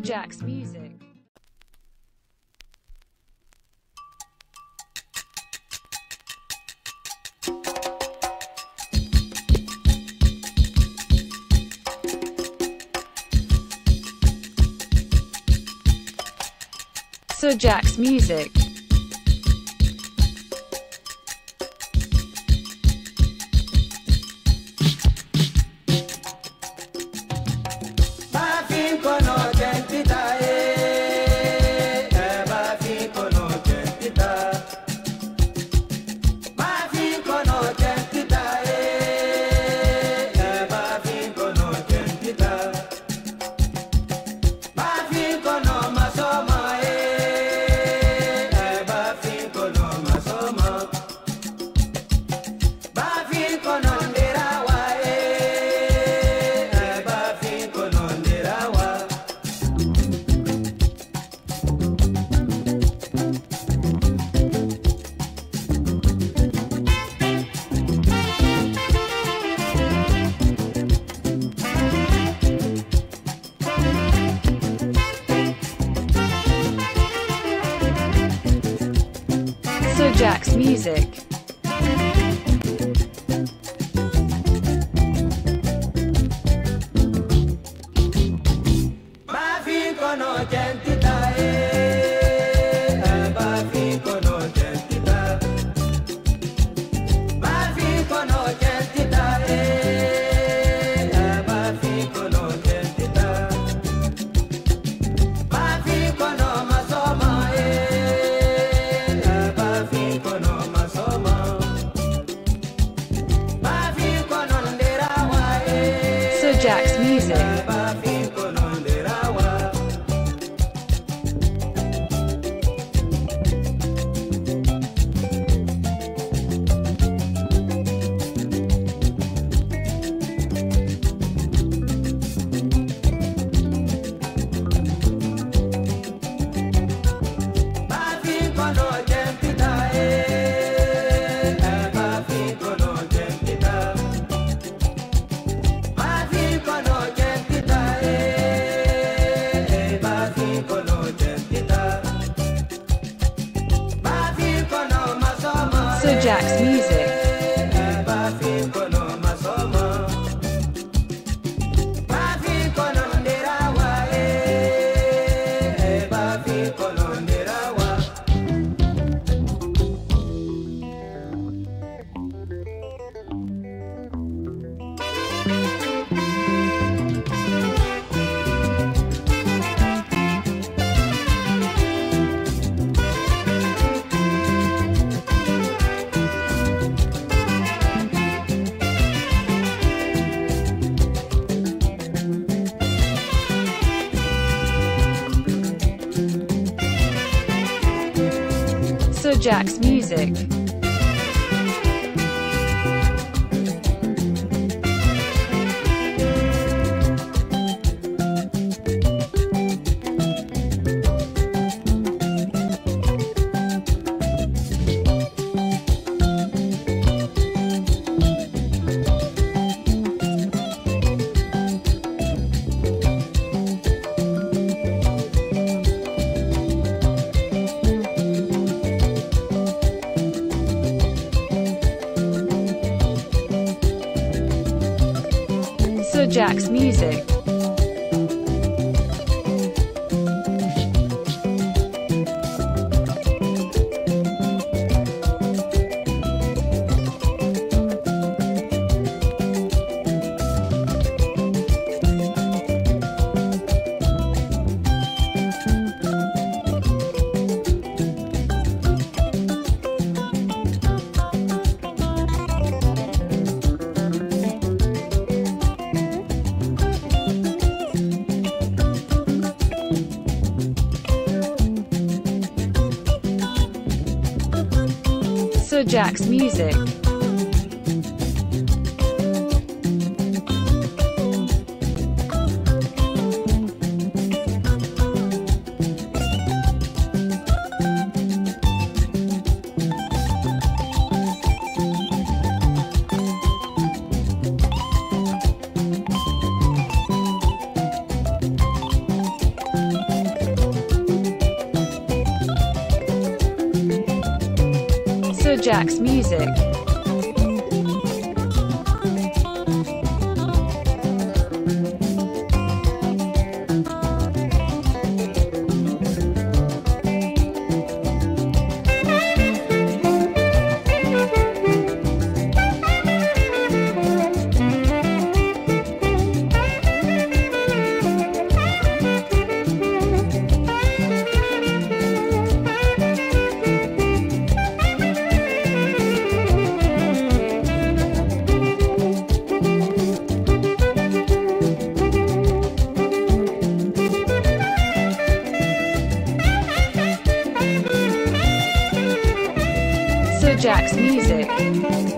Djak's music. So Djak's music. So Djak's music. Djak's music. Djak's music. Djak's music. Djak's music. Djak's Music. Djak's Music.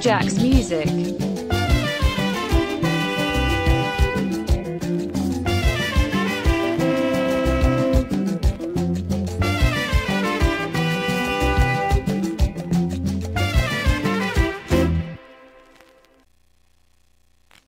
Djak's Music.